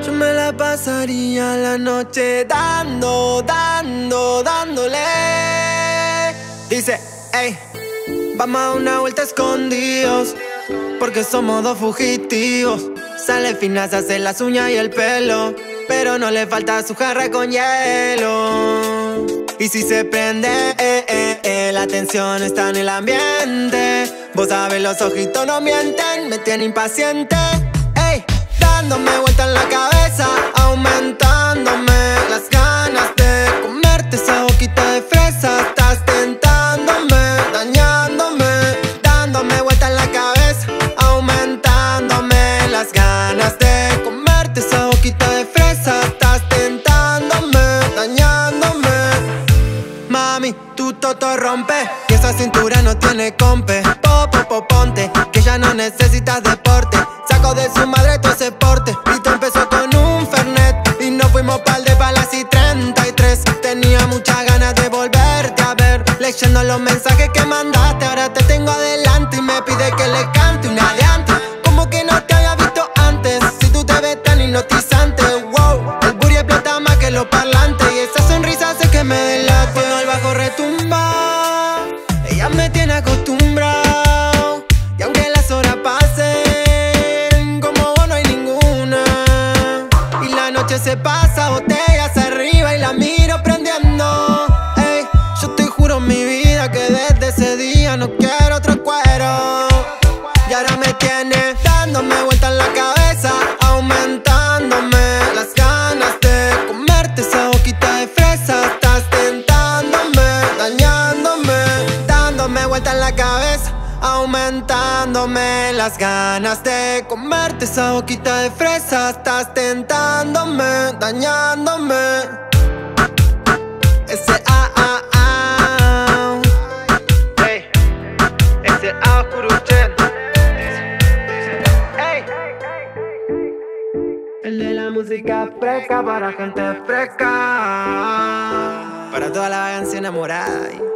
Yo me la pasaría la noche dando, dando, dándole. Dice, hey, vamos a una vuelta escondidos, porque somos dos fugitivos. Sale fina, se hace las uñas y el pelo, pero no le falta su jarra con hielo. Y si se prende, eh, eh, eh, la tensión está en el ambiente. Vos sabés, los ojitos no mienten, me tiene impaciente. Dándome vuelta en la cabeza, aumentándome las ganas de comerte esa boquita de fresa. Estás tentándome, dañándome, dándome vuelta en la cabeza, aumentándome las ganas de comerte esa boquita de fresa. Estás tentándome, dañándome. Mami, tu toto rompe Y esa cintura no tiene compe Po, po, po, ponte Que ya no necesitas Leyendo los mensajes que mandaste. Ahora te tengo adelante Y me pide que le cante una de antes. Como que no te había visto antes. Si tú te ves tan hipnotizante Wow, el booty explota más que los parlantes. Y esa sonrisa hace que me delate. Cuando el bajo retumba Ella me tiene acostumbrado. Y aunque las horas pasen Como vos no hay ninguna. Y la noche se pasa Botellas arriba y la miro prendiendo y ahora me tiene dándome vuelta en la cabeza, aumentándome las ganas de comerte esa boquita de fresa. Estás tentándome, dañándome, dándome vuelta en la cabeza, aumentándome las ganas de comerte esa boquita de fresa. Estás tentándome, dañándome. Ese ah ah ah. Hey, ese ah música fresca para gente fresca. Para toda la vagancia enamorada.